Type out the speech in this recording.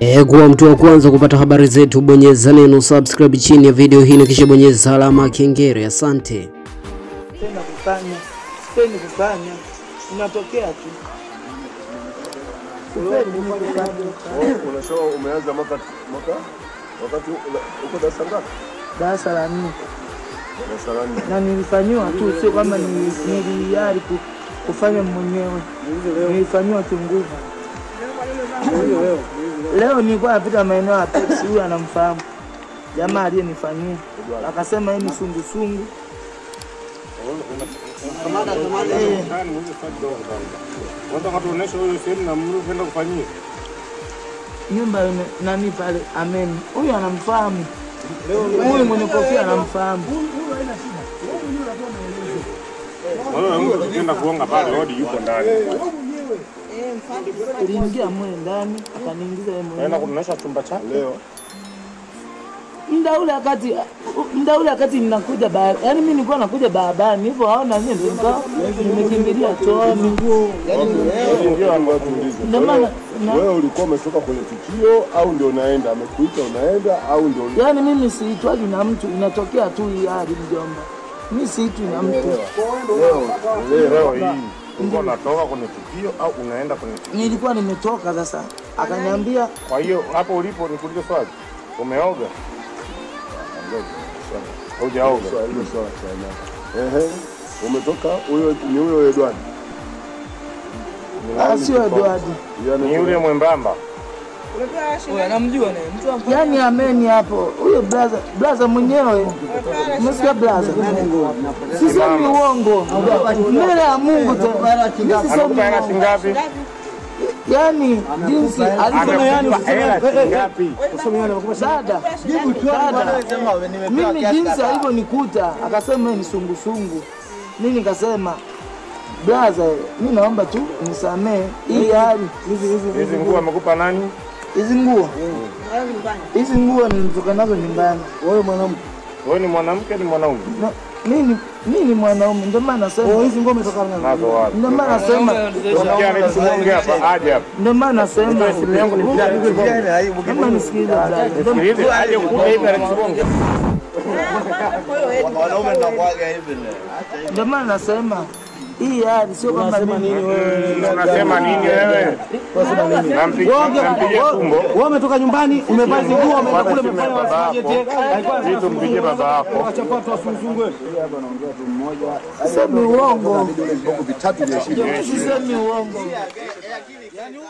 E, kuwa mtu wa kwanza kupata habari zetu, bonyeza neno subscribe chini ya video hii na kisha bonyeza alama ya kengele. Asante. Tena kufanya sipendi kufanya, inatokea tu. Unasema umeanza mwaka mwaka wakati uko darasa ngapi? Darasa la nne na nilifanyiwa tu, sio kwamba niliari kufanya mwenyewe, nilifanyiwa kinguvu. Leo nilikuwa napita maeneo ya Pepsi, huyu anamfahamu jamaa aliyenifanyia, akasema yeye ni sungusungu. Nyumba nani pale ameni, huyu anamfahamu, huyu mwenye kofia anamfahamu. Kuonga pale hodi yuko ndani. Aliingia mwe ndani akaniingiza yeye Naenda kunonesha chumba chake. Leo mda ule wakati mda ule wakati ninakuja ba yani mimi nilikuwa nakuja barabarani hivyo haona nini ndio nikawa nimekimbilia chooni. tuulize. Ndio maana Wewe ulikuwa umetoka kwenye tukio au ndio unaenda? Amekuita unaenda au ndio Yani mimi siitwaji na mtu, inatokea tu hii hali mjomba. Mimi siitwi na mtu. leo Leo hii ulikuwa unatoka kwenye tukio au unaenda kwenye tukio. Nilikuwa nimetoka sasa, akaniambia Kwa hiyo hapo ulipo nikuulize swali. Umeoga? Hujaoga. Ehe. Umetoka huyo ni huyo Edward. ah, sio Edward. Ni yule mwembamba. Yaani ameni hapo. Huyo blaza blaza mwenyewe. Umesikia blaza, Sisemi uongo. Mbele ya Mungu sisemi? Yaani jinsi mimi jinsi alivyonikuta akasema ni sungusungu, mimi nikasema blaza, mi naomba tu nisamee hii hali. Hizi nguo amekupa nani? Hizi nguo hizi nguo nilitoka nazo nyumbani. wewe mwanamke Wewe ni mwanamke ni mwanaume? Mimi ni mwanaume, ndio maana nasema. Hizi nguo Nazo wapi? ndio maana nasema. Hapa aje hapa. ndio maana nasema. Simu yangu kama nisikilize blaza, aje. kukupa hivi anachoongea. ndio maana nasema hii hali sio kwamba mimi Unasema nini wewe? Wewe umetoka nyumbani umevaa nguo umeenda kule umefanya? Alikuwa Ili tumpigie baba yako. achapata wasunzungwe. sisemi uongo, vitatu vya shida. sisemi uongo. Yaani huyu